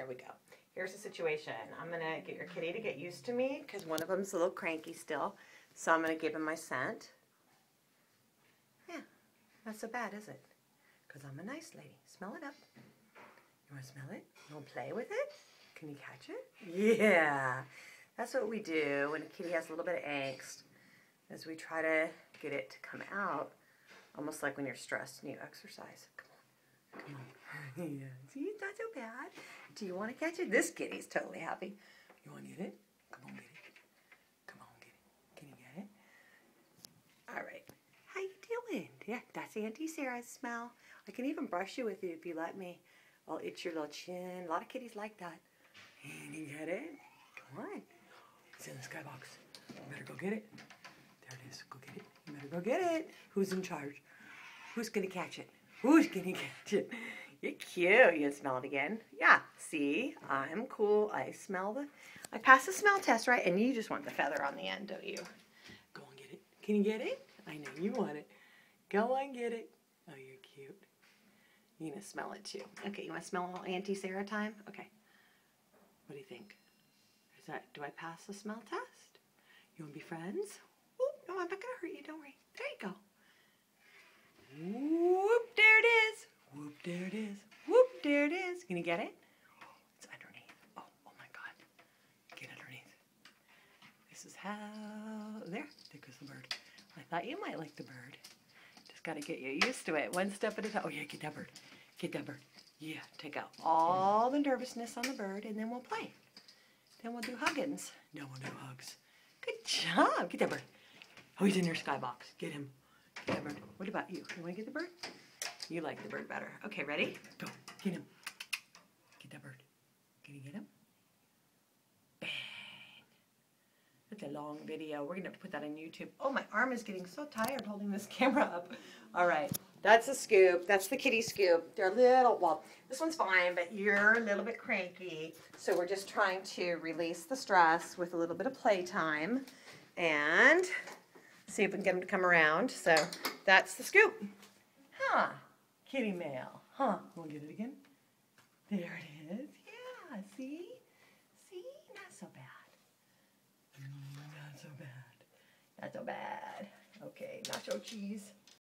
There we go. Here's the situation. I'm going to get your kitty to get used to me because one of them's a little cranky still. So I'm going to give him my scent. Yeah, not so bad, is it? Because I'm a nice lady. Smell it up. You want to smell it? You want to play with it? Can you catch it? Yeah. That's what we do when a kitty has a little bit of angst, is we try to get it to come out, almost like when you're stressed and you exercise. Come on. Come on. Yeah. See, it's not so bad. Do you want to catch it? This kitty's totally happy. You want to get it? Come on, get it. Come on, get it. Can you get it? All right. How you doing? Yeah, that's Auntie Sarah's smell. I can even brush you with it if you let me. I'll itch your little chin. A lot of kitties like that. Can you get it? Come on. It's in the skybox. You better go get it. There it is. Go get it. You better go get it. Who's in charge? Who's gonna catch it? Who's gonna catch it? You're cute. You smell it again? Yeah. See, I'm cool. I smell the. I passed the smell test, right? And you just want the feather on the end, don't you? Go and get it. Can you get it? I know you want it. Go and get it. Oh, you're cute. You're gonna smell it too. Okay, you want to smell a little Auntie Sarah time? Okay. What do you think? Is that? Do I pass the smell test? You want to be friends? Whoop, no, I'm not gonna hurt you. Don't worry. There you go. Whoop, there it is. Whoop, there it is. Whoop, you get it? It's underneath. Oh, oh my God. Get underneath. This is how. There, there goes the bird. I thought you might like the bird. Just got to get you used to it. One step at a time. Oh yeah, get that bird. Get that bird. Yeah, take out all the nervousness on the bird, and then we'll play. Then we'll do huggins. No, we'll do hugs. Good job. Get that bird. Oh, he's in your skybox. Get him. Get that bird. What about you? You want to get the bird? You like the bird better. Okay, ready? Go. Get him. Get that bird. Can you get him? Bang. That's a long video. We're going to put that on YouTube. Oh, my arm is getting so tired holding this camera up. All right. That's a scoop. That's the kitty scoop. They're a little, well, this one's fine, but you're a little bit cranky. So we're just trying to release the stress with a little bit of playtime and see if we can get them to come around. So that's the scoop. Huh. Kitty mail. Huh. We'll get it again. There it is. Yeah. See? Not so Mm, Not. Bad. Okay. Nacho cheese.